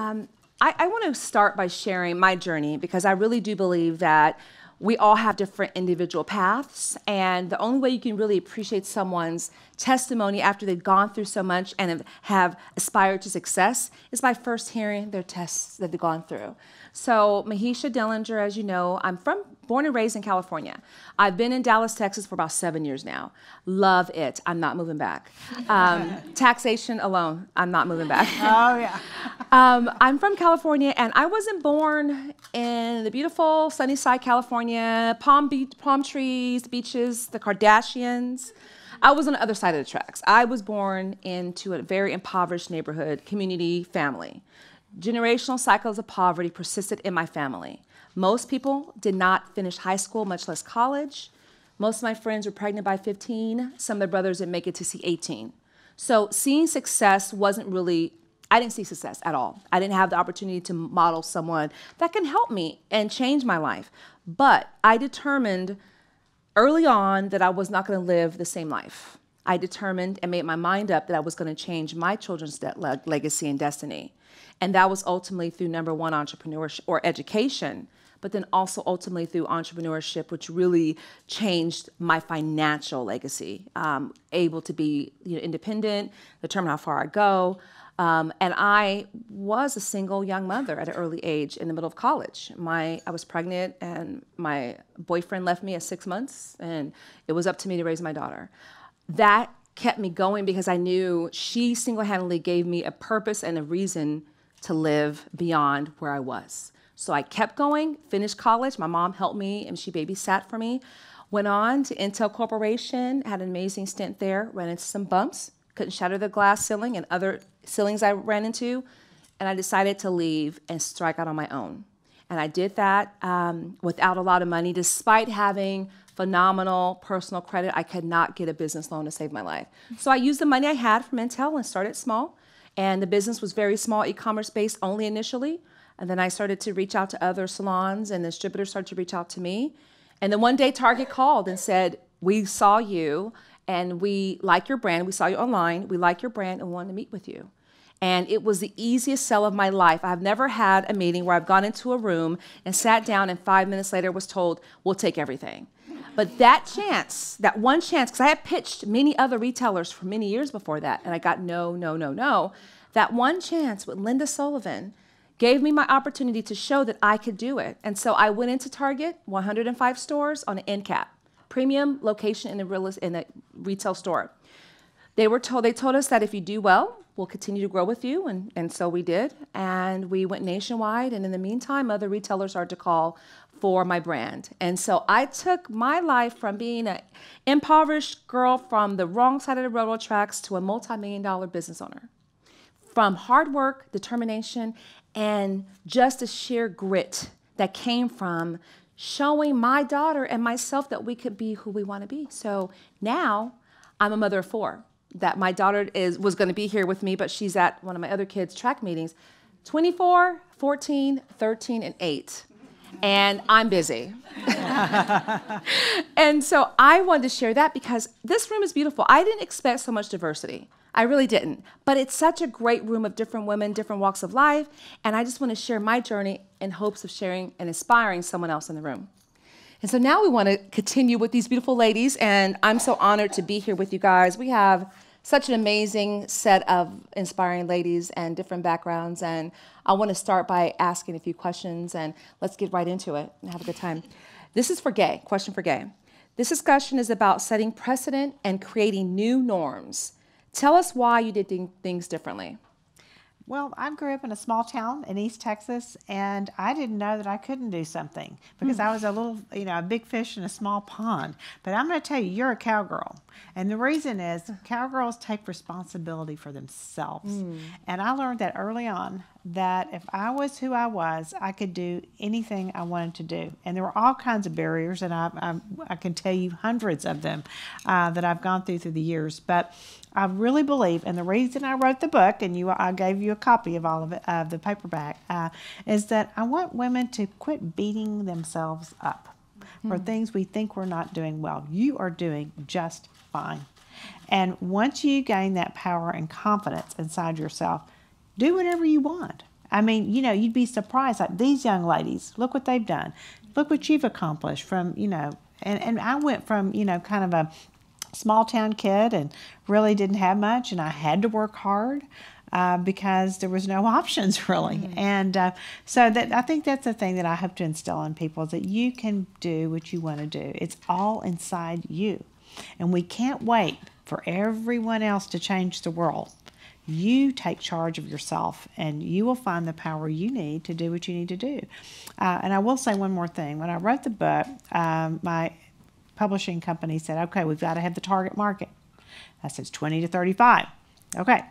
Um, I, I want to start by sharing my journey because I really do believe that we all have different individual paths, and the only way you can really appreciate someone's testimony after they've gone through so much and have aspired to success is by first hearing their tests that they've gone through. So, Mahisha Dellinger, as you know, I'm from born and raised in California. I've been in Dallas, Texas for about seven years now. Love it. I'm not moving back. Um, taxation alone, I'm not moving back. Oh, yeah. um, I'm from California, and I wasn't born in the beautiful sunny side California, palm, beach, palm trees, beaches, the Kardashians. I was on the other side of the tracks. I was born into a very impoverished neighborhood, community, family. Generational cycles of poverty persisted in my family. Most people did not finish high school, much less college. Most of my friends were pregnant by 15. Some of their brothers didn't make it to see 18. So seeing success wasn't really, I didn't see success at all. I didn't have the opportunity to model someone that can help me and change my life. But I determined early on that I was not going to live the same life. I determined and made my mind up that I was going to change my children's legacy and destiny. And that was ultimately through number one, entrepreneurship or education, but then also ultimately through entrepreneurship, which really changed my financial legacy. Um, able to be you know, independent, determine how far I go. Um, and I was a single young mother at an early age in the middle of college. My, I was pregnant, and my boyfriend left me at six months, and it was up to me to raise my daughter. That kept me going because I knew she single handedly gave me a purpose and a reason to live beyond where I was. So I kept going, finished college. My mom helped me and she babysat for me. Went on to Intel Corporation, had an amazing stint there, ran into some bumps, couldn't shatter the glass ceiling and other ceilings I ran into. And I decided to leave and strike out on my own. And I did that um, without a lot of money, despite having phenomenal personal credit. I could not get a business loan to save my life. So I used the money I had from Intel and started small. And the business was very small, e commerce based only initially. And then I started to reach out to other salons, and the distributors started to reach out to me. And then one day, Target called and said, We saw you and we like your brand. We saw you online. We like your brand and want to meet with you. And it was the easiest sell of my life. I've never had a meeting where I've gone into a room and sat down, and five minutes later was told, We'll take everything. But that chance, that one chance, because I had pitched many other retailers for many years before that, and I got no, no, no, no. That one chance with Linda Sullivan gave me my opportunity to show that I could do it. And so I went into Target, 105 stores on an end cap, premium location in the, real, in the retail store. They were told, they told us that if you do well, we'll continue to grow with you. And, and so we did. And we went nationwide. And in the meantime, other retailers started to call for my brand. And so I took my life from being an impoverished girl from the wrong side of the railroad tracks to a multi million dollar business owner. From hard work, determination, and just a sheer grit that came from showing my daughter and myself that we could be who we want to be. So now I'm a mother of four. That my daughter is was going to be here with me, but she's at one of my other kids' track meetings. 24, 14, 13, and 8 and I'm busy. and so I wanted to share that because this room is beautiful. I didn't expect so much diversity. I really didn't. But it's such a great room of different women, different walks of life, and I just want to share my journey in hopes of sharing and inspiring someone else in the room. And so now we want to continue with these beautiful ladies, and I'm so honored to be here with you guys. We have such an amazing set of inspiring ladies and different backgrounds. And I want to start by asking a few questions and let's get right into it and have a good time. This is for gay, question for gay. This discussion is about setting precedent and creating new norms. Tell us why you did things differently. Well, I grew up in a small town in East Texas, and I didn't know that I couldn't do something because mm. I was a little, you know, a big fish in a small pond. But I'm going to tell you, you're a cowgirl. And the reason is cowgirls take responsibility for themselves. Mm. And I learned that early on that if I was who I was, I could do anything I wanted to do. And there were all kinds of barriers, and I, I, I can tell you hundreds of them uh, that I've gone through through the years. But I really believe, and the reason I wrote the book, and you, I gave you a copy of all of it, of the paperback, uh, is that I want women to quit beating themselves up mm. for hmm. things we think we're not doing well. You are doing just fine. And once you gain that power and confidence inside yourself, do whatever you want. I mean, you know, you'd be surprised. Like these young ladies, look what they've done. Look what you've accomplished from, you know, and, and I went from, you know, kind of a small town kid and really didn't have much, and I had to work hard. Uh, because there was no options really, mm-hmm. and uh, so that I think that's the thing that I hope to instill in people is that you can do what you want to do. It's all inside you, and we can't wait for everyone else to change the world. You take charge of yourself, and you will find the power you need to do what you need to do. Uh, and I will say one more thing: when I wrote the book, um, my publishing company said, okay, we've got to have the target market. That says 20 to 35. Okay.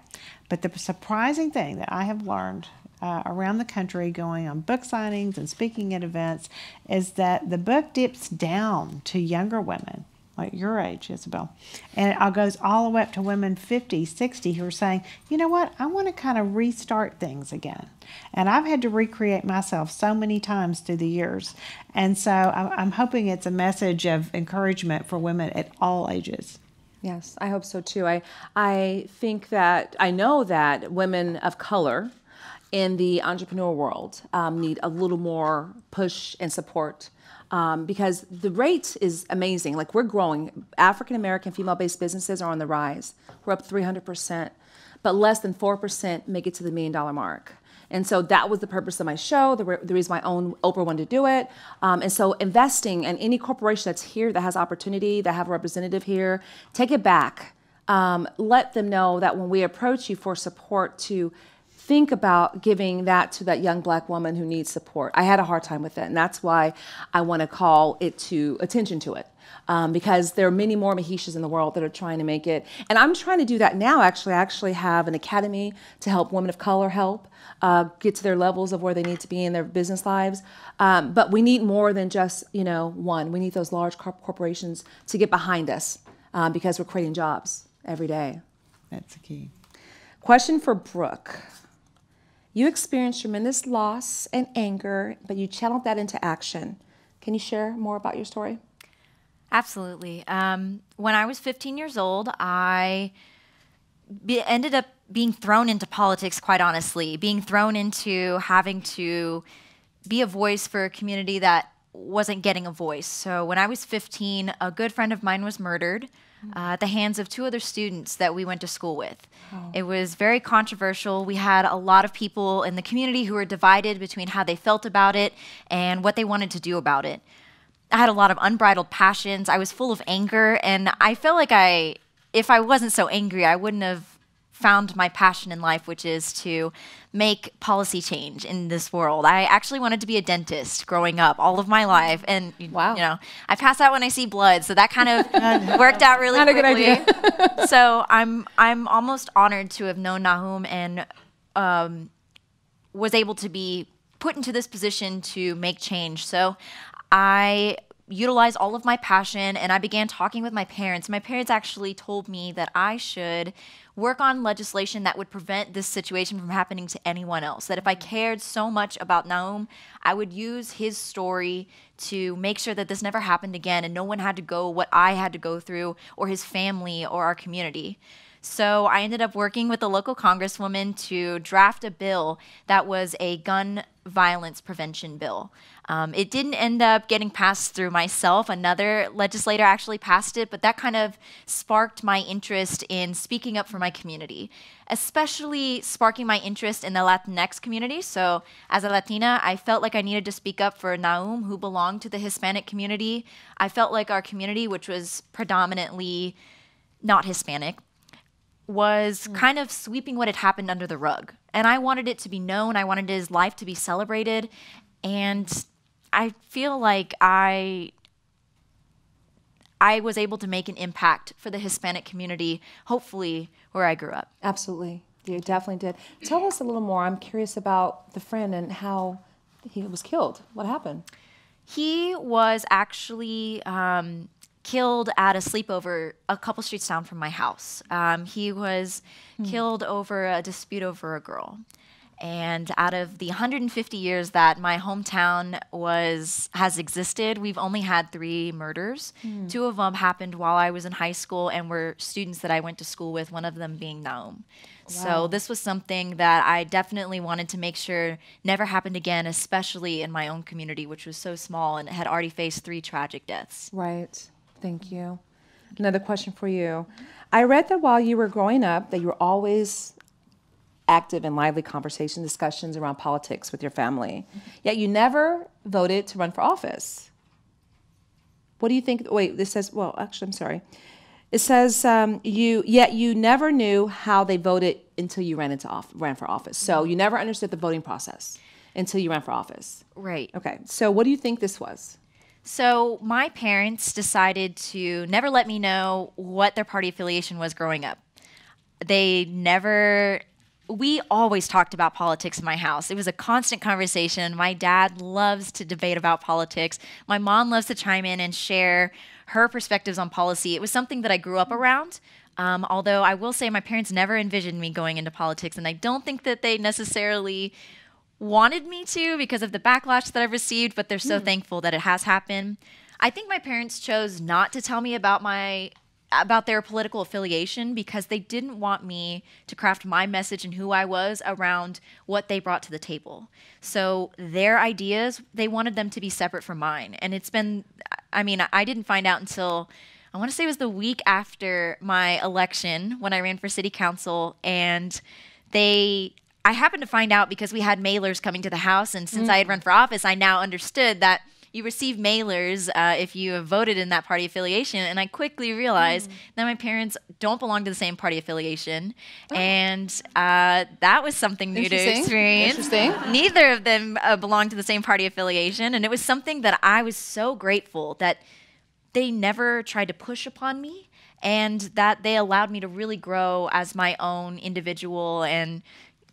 But the surprising thing that I have learned uh, around the country going on book signings and speaking at events is that the book dips down to younger women like your age, Isabel. And it goes all the way up to women 50, 60 who are saying, you know what, I want to kind of restart things again. And I've had to recreate myself so many times through the years. And so I'm hoping it's a message of encouragement for women at all ages. Yes, I hope so too. I, I think that, I know that women of color in the entrepreneur world um, need a little more push and support um, because the rate is amazing. Like we're growing. African American female based businesses are on the rise. We're up 300%, but less than 4% make it to the million dollar mark. And so that was the purpose of my show, the, re- the reason my own Oprah wanted to do it. Um, and so investing in any corporation that's here that has opportunity, that have a representative here, take it back. Um, let them know that when we approach you for support to think about giving that to that young black woman who needs support. I had a hard time with it, and that's why I want to call it to attention to it. Um, because there are many more Mahishas in the world that are trying to make it. And I'm trying to do that now, actually. I actually have an academy to help women of color help uh, get to their levels of where they need to be in their business lives. Um, but we need more than just, you know, one. We need those large corporations to get behind us um, because we're creating jobs every day. That's the key. Question for Brooke. You experienced tremendous loss and anger, but you channeled that into action. Can you share more about your story? Absolutely. Um, when I was 15 years old, I ended up being thrown into politics, quite honestly, being thrown into having to be a voice for a community that wasn't getting a voice. So when I was 15, a good friend of mine was murdered uh, at the hands of two other students that we went to school with. Oh. It was very controversial. We had a lot of people in the community who were divided between how they felt about it and what they wanted to do about it. I had a lot of unbridled passions. I was full of anger, and I felt like I, if I wasn't so angry, I wouldn't have found my passion in life, which is to make policy change in this world. I actually wanted to be a dentist growing up all of my life, and wow. you know, I pass out when I see blood, so that kind of worked out really Not quickly. so I'm I'm almost honored to have known Nahum and um, was able to be put into this position to make change. So I utilize all of my passion and I began talking with my parents. My parents actually told me that I should work on legislation that would prevent this situation from happening to anyone else. That if I mm-hmm. cared so much about Nahum, I would use his story to make sure that this never happened again and no one had to go what I had to go through or his family or our community. So I ended up working with a local congresswoman to draft a bill that was a gun violence prevention bill. Um, it didn't end up getting passed through myself. Another legislator actually passed it, but that kind of sparked my interest in speaking up for my community, especially sparking my interest in the Latinx community. So, as a Latina, I felt like I needed to speak up for Nahum, who belonged to the Hispanic community. I felt like our community, which was predominantly not Hispanic, was mm. kind of sweeping what had happened under the rug. And I wanted it to be known. I wanted his life to be celebrated. And I feel like I I was able to make an impact for the Hispanic community, hopefully where I grew up. Absolutely. You definitely did. Tell us a little more. I'm curious about the friend and how he was killed. What happened? He was actually um, killed at a sleepover a couple streets down from my house. Um, he was mm. killed over a dispute over a girl. And out of the 150 years that my hometown was has existed, we've only had three murders. Mm. Two of them happened while I was in high school and were students that I went to school with. One of them being Nahum. So this was something that I definitely wanted to make sure never happened again, especially in my own community, which was so small and had already faced three tragic deaths. Right. Thank you. Another question for you. I read that while you were growing up, that you were always active in lively conversation discussions around politics with your family. Yet you never voted to run for office. What do you think? Wait, this says, well, actually, I'm sorry. It says um, you, yet you never knew how they voted until you ran into off, ran for office. So you never understood the voting process until you ran for office. Right. Okay. So what do you think this was? So my parents decided to never let me know what their party affiliation was growing up. They never we always talked about politics in my house. It was a constant conversation. My dad loves to debate about politics. My mom loves to chime in and share her perspectives on policy. It was something that I grew up around. Um, although I will say my parents never envisioned me going into politics, and I don't think that they necessarily wanted me to because of the backlash that I've received, but they're so hmm. thankful that it has happened. I think my parents chose not to tell me about my about their political affiliation because they didn't want me to craft my message and who I was around what they brought to the table. So their ideas, they wanted them to be separate from mine. And it's been I mean, I didn't find out until I want to say it was the week after my election when I ran for city council and they I happened to find out because we had mailers coming to the house and since I had run for office, I now understood that you receive mailers uh, if you have voted in that party affiliation. And I quickly realized that my parents don't belong to the same party affiliation. And uh, that was something new to experience. Interesting. Neither of them uh, belong to the same party affiliation. And it was something that I was so grateful that they never tried to push upon me and that they allowed me to really grow as my own individual and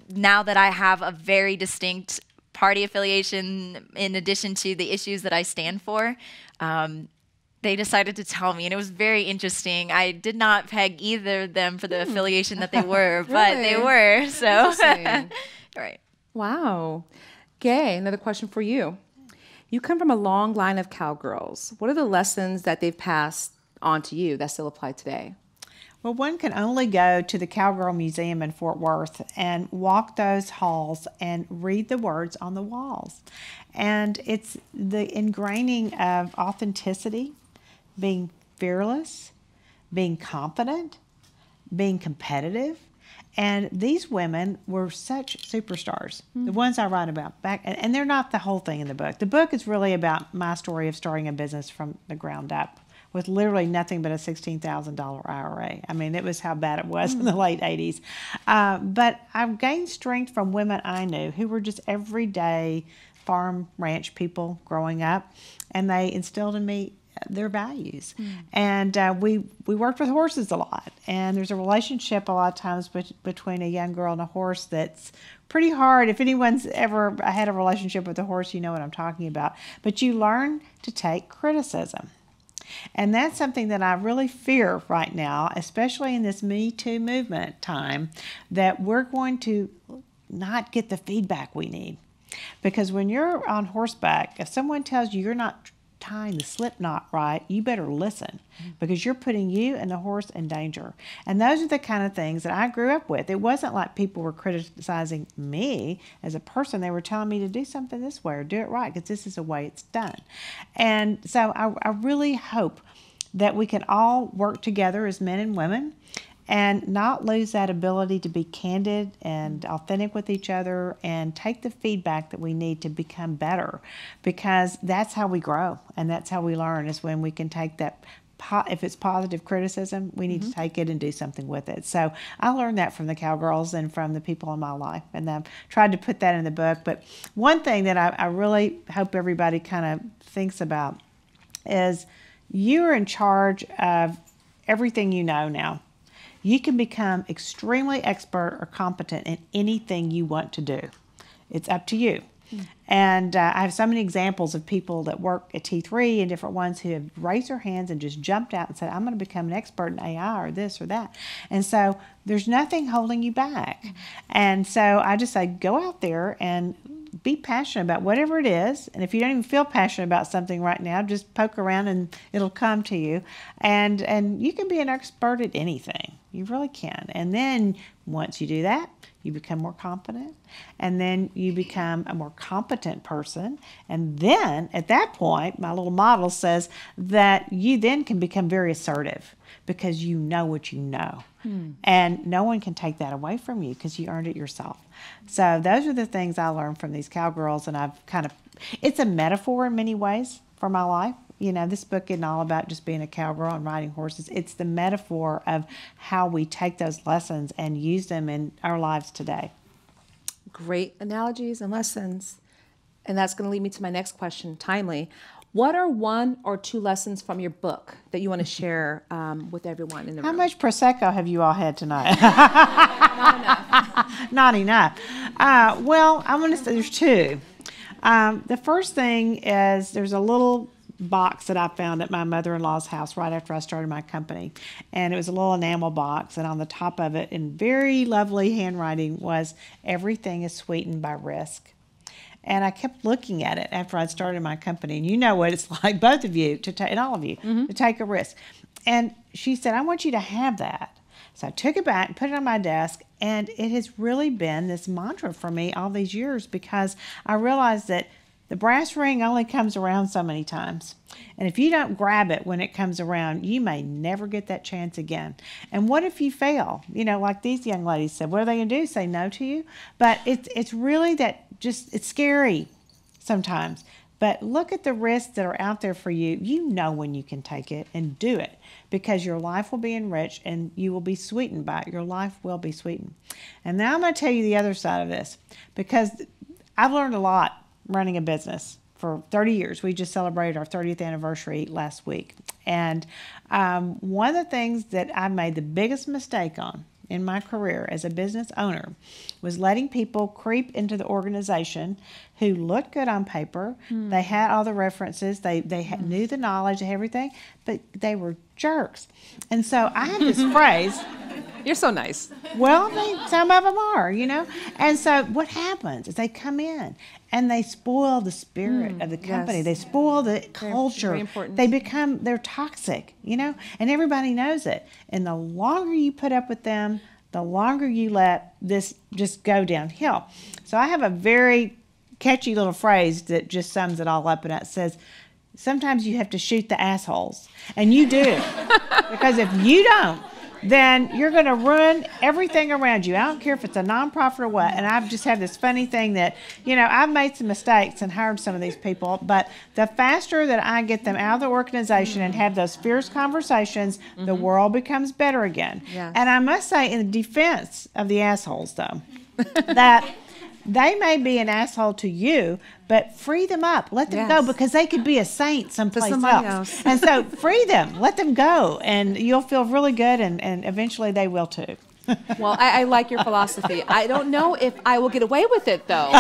now that I have a very distinct party affiliation in addition to the issues that I stand for, um, they decided to tell me, and it was very interesting. I did not peg either of them for the affiliation that they were, but they were. So, right. Wow. Gay, another question for you. You come from a long line of cowgirls. What are the lessons that they've passed on to you that still apply today? Well, one can only go to the Cowgirl Museum in Fort Worth and walk those halls and read the words on the walls. And it's the ingraining of authenticity, being fearless, being confident, being competitive. And these women were such superstars, the hmm. ones I write about back, and, and they're not the whole thing in the book. The book is really about my story of starting a business from the ground up with literally nothing but a $16,000 IRA. I mean, it was how bad it was in the late 80s. Uh, but I've gained strength from women I knew who were just everyday farm ranch people growing up, and they instilled in me their values. And uh, we we worked with horses a lot, and there's a relationship a lot of times bet- between a young girl and a horse that's pretty hard. If anyone's ever had a relationship with a horse, you know what I'm talking about. But you learn to take criticism. And that's something that I really fear right now, especially in this Me Too movement time, that we're going to not get the feedback we need. Because when you're on horseback, if someone tells you you're not tying the slip knot right, you better listen because you're putting you and the horse in danger. And those are the kind of things that I grew up with. It wasn't like people were criticizing me as a person. They were telling me to do something this way or do it right because this is the way it's done. And so I, I really hope that we can all work together as men and women and not lose that ability to be candid and authentic with each other and take the feedback that we need to become better because that's how we grow and that's how we learn is when we can take that if it's positive criticism we need to mm-hmm. take it and do something with it. So i learned that from the cowgirls and from the people in my life and i've tried to put that in the book. But one thing that i, I really hope everybody kind of thinks about is you're in charge of everything you know now you can become extremely expert or competent in anything you want to do. It's up to you. And uh, I have so many examples of people that work at T3 and different ones who have raised their hands and just jumped out and said, I'm going to become an expert in AI or this or that. And so there's nothing holding you back. And so I just say, go out there and be passionate about whatever it is. And if you don't even feel passionate about something right now, just poke around and it'll come to you. And and you can be an expert at anything. You really can. And then once you do that, you become more confident and then you become a more competent person. And then at that point, my little model says that you then can become very assertive because you know what you know. Hmm. And no one can take that away from you because you earned it yourself. So those are the things I learned from these cowgirls and I've kind of it's a metaphor in many ways for my life you know, this book isn't all about just being a cowgirl and riding horses. It's the metaphor of how we take those lessons and use them in our lives today. Great analogies and lessons. And that's going to lead me to my next question, timely. What are one or two lessons from your book that you want to share um, with everyone in the How room? How much Prosecco have you all had tonight? Not enough. Not enough. Uh, well, I want to say there's two. Um, the first thing is there's a little box that I found at my mother in law's house right after I started my company. And it was a little enamel box, and on the top of it, in very lovely handwriting, was Everything is sweetened by risk. And I kept looking at it after I'd started my company. And you know what it's like, both of you, to take, and all of you, mm-hmm. to take a risk. And she said, I want you to have that. So I took it back, and put it on my desk, and it has really been this mantra for me all these years because I realized that the brass ring only comes around so many times. And if you don't grab it when it comes around, you may never get that chance again. And what if you fail? You know, like these young ladies said, what are they going to do? Say no to you? But it's, it's really that just, it's scary sometimes. But look at the risks that are out there for you. You know when you can take it and do it because your life will be enriched and you will be sweetened by it. Your life will be sweetened. And now I'm going to tell you the other side of this because I've learned a lot running a business for 30 years. We just celebrated our 30th anniversary last week. And um, one of the things that I made the biggest mistake on in my career as a business owner was letting people creep into the organization who looked good on paper. Mm. They had all the references, they, they mm. knew the knowledge and everything, but they were jerks. And so I have this phrase. You're so nice. Well, they, some of them are, you know. And so what happens is they come in and they spoil the spirit mm, of the company. Yes. They spoil the culture. They become they're toxic, you know, and everybody knows it. And the longer you put up with them, the longer you let this just go downhill. So I have a very catchy little phrase that just sums it all up, and it says, "Sometimes you have to shoot the assholes," and you do, because if you don't then you're going to ruin everything around you. I don't care if it's a nonprofit or what. And I've just had this funny thing that, you know, I've made some mistakes and hired some of these people, but the faster that I get them out of the organization and have those fierce conversations, mm-hmm. the world becomes better again. Yes. And I must say, in defense of the assholes, though, that they may be an asshole to you, but free them up. Let them yes. go because they could be a saint someplace else. else. and so free them. Let them go. And you'll feel really good, and, and eventually they will too. well, I, I, like your philosophy. I don't know if I will get away with it, though.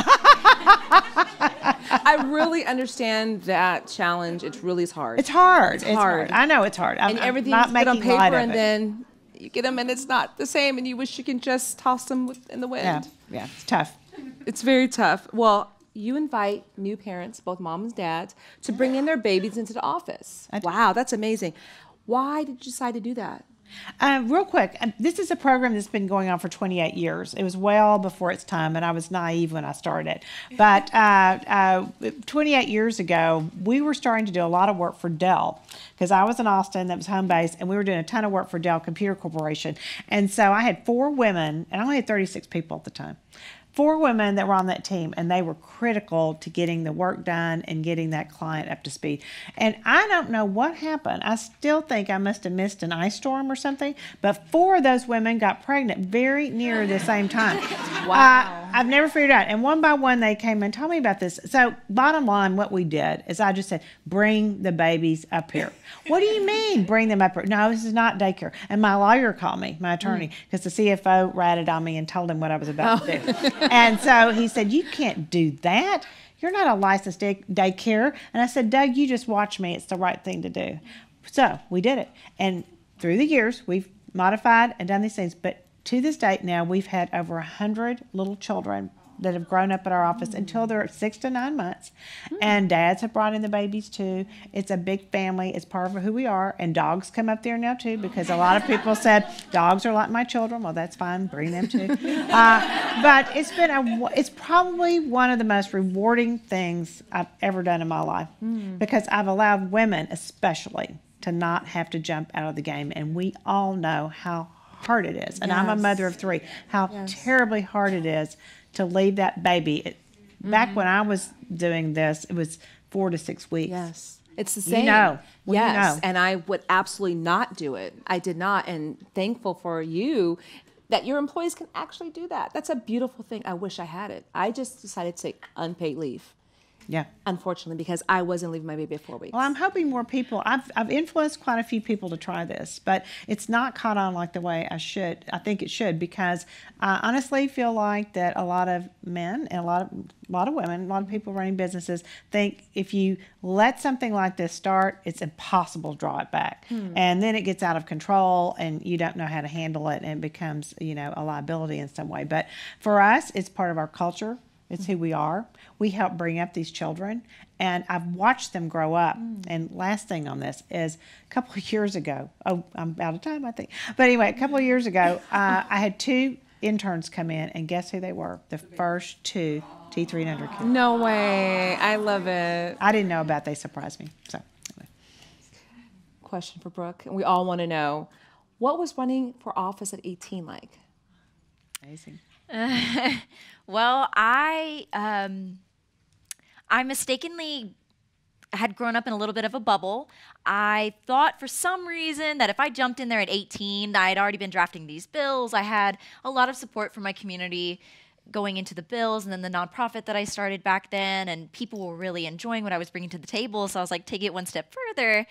I really understand that challenge. It really is hard. It's hard. It's, it's hard. hard. I know it's hard. I'm, and everything's not good on paper, and then you get them, and it's not the same, and you wish you can just toss them in the wind. Yeah, yeah, it's tough. It's very tough. Well, you invite new parents, both mom and dad, to bring in their babies into the office. Wow, that's amazing. Why did you decide to do that? Uh, real quick, this is a program that's been going on for 28 years. It was well before its time, and I was naive when I started. But uh, uh, 28 years ago, we were starting to do a lot of work for Dell because I was in Austin, that was home base, and we were doing a ton of work for Dell Computer Corporation. And so I had four women, and I only had 36 people at the time four women that were on that team, and they were critical to getting the work done and getting that client up to speed. And I don't know what happened. I still think I must have missed an ice storm or something, but four of those women got pregnant very near the same time. wow. Uh, I've never figured out. And one by one, they came and told me about this. So, bottom line, what we did is I just said, bring the babies up here. what do you mean, bring them up here? No, this is not daycare. And my lawyer called me, my attorney, because mm. the CFO ratted on me and told him what I was about oh. to do. and so he said, You can't do that. You're not a licensed day- daycare. And I said, Doug, you just watch me. It's the right thing to do. So we did it. And through the years, we've modified and done these things. But to this date now, we've had over 100 little children that have grown up at our office mm. until they're six to nine months. Mm. And dads have brought in the babies too. It's a big family. It's part of who we are. And dogs come up there now too oh. because a lot of people said dogs are like my children. Well, that's fine. Bring them too. Uh, but it's been a. It's probably one of the most rewarding things I've ever done in my life mm. because I've allowed women, especially, to not have to jump out of the game. And we all know how hard it is. And I'm a mother of three. How terribly hard it is to leave that baby. It, Back mm-hmm. when I was doing this, it was four to six weeks. Yes. It's the same. You know. Well, you yes. know. And I would absolutely not do it. I did not. And thankful for you that your employees can actually do that. That's a beautiful thing. I wish I had it. I just decided to take unpaid leave, Yeah. unfortunately, because I wasn't leaving my baby at four weeks. Well, I'm hoping more people. I've I've influenced quite a few people to try this, but it's not caught on like the way I should. I think it should because I honestly feel like that a lot of men and a lot of a lot of women, a lot of people running businesses think if you let something like this start, it's impossible to draw it back, hmm. and then it gets out of control, and you don't know how to handle it, and it becomes you know a liability in some way. But for us, it's part of our culture. It's who we are. We help bring up these children, and I've watched them grow up. And last thing on this is a couple of years ago. Oh, I'm out of time, I think. But anyway, a couple of years ago, uh, I had two interns come in, and guess who they were? The first two T300 kids. no way. I love it. I didn't know about. They surprised me. So anyway. Question for Brooke. And we all want to know what was running for office at 18 like? amazing. Well, I um, I mistakenly had grown up in a little bit of a bubble. I thought for some reason that if I jumped in there at 18, I had already been drafting these bills. I had a lot of support from my community going into the bills and then the nonprofit that I started back then and people were really enjoying what I was bringing to the table. So I was like, take it one step further.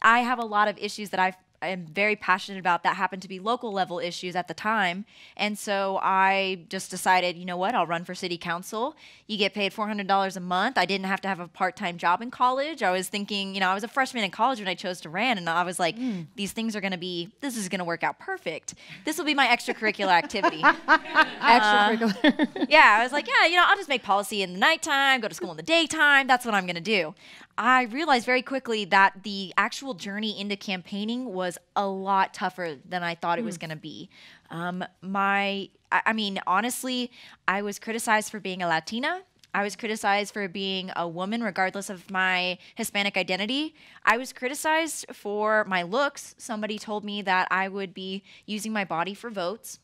I have a lot of issues that I've I am very passionate about that happened to be local level issues at the time. And so I just decided, you know what, I'll run for city council. You get paid $400 a month. I didn't have to have a part time job in college. I was thinking, you know, I was a freshman in college when I chose to run, and I was like, hmm. these things are going to be, this is going to work out perfect. This will be my extracurricular activity. Extracurricular. Uh, yeah, I was like, yeah, you know, I'll just make policy in the nighttime, go to school in the daytime. That's what I'm going to do. I realized very quickly that the actual journey into campaigning was a lot tougher than I thought it was going to be. Um, my, I, I mean, honestly, I was criticized for being a Latina. I was criticized for being a woman, regardless of my Hispanic identity. I was criticized for my looks. Somebody told me that I would be using my body for votes.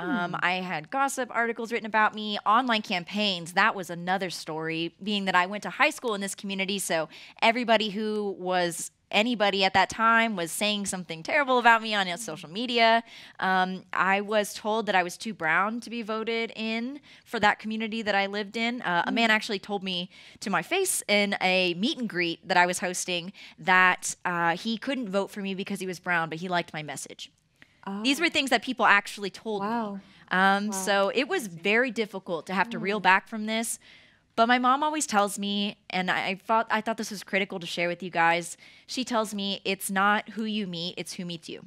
Um, I had gossip articles written about me, online campaigns. That was another story, being that I went to high school in this community. So everybody who was anybody at that time was saying something terrible about me on uh, social media. Um, I was told that I was too brown to be voted in for that community that I lived in. Uh, A man actually told me to my face in a meet and greet that I was hosting that uh, he couldn't vote for me because he was brown, but he liked my message. These were things that people actually told Wow. me. Um, So it was very difficult to have to reel back from this. But my mom always tells me, and I I thought I thought this was critical to share with you guys. She tells me it's not who you meet, it's who meets you.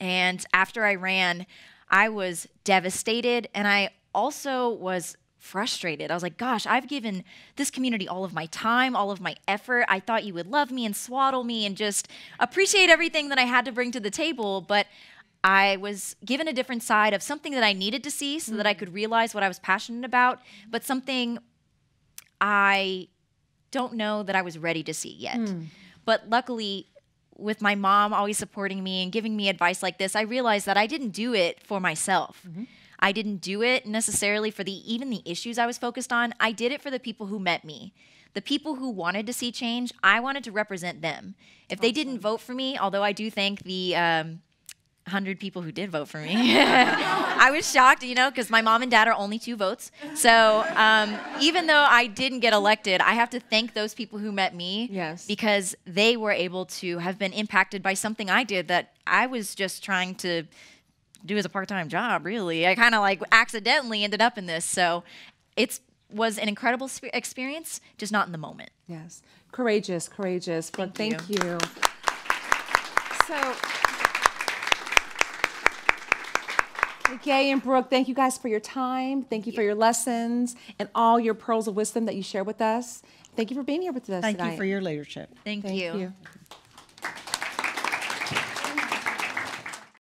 And after I ran, I was devastated and I also was frustrated. I was like, gosh, I've given this community all of my time, all of my effort. I thought you would love me and swaddle me and just appreciate everything that I had to bring to the table. But I was given a different side of something that I needed to see so that I mm. could realize what I was passionate about, but something I don't know that I was ready to see yet. Hmm. But luckily, with my mom always supporting me and giving me advice like this, I realized that I didn't do it for myself. Mm-hmm. I didn't do it necessarily for the even the issues I was focused on. I did it for the people who met me. The people who wanted to see change, I wanted to represent them. If they didn't vote for me, although I do thank the um, 100 people who did vote for me. I was shocked, you know, because my mom and dad are only two votes. So um, even though I didn't get elected, I have to thank those people who met me Yes. because they were able to have been impacted by something I did that I was just trying to do as a part-time job, really. I kind of like accidentally ended up in this. So it's was an incredible spe- experience, just not in the moment. Yes. Courageous, courageous. Brooke, Thank thank you. So, Gay and Brooke, thank you guys for your time. Thank you for your lessons and all your pearls of wisdom that you share with us. Thank you for being here with us Thank tonight. you for your leadership. Thank, Thank you. you.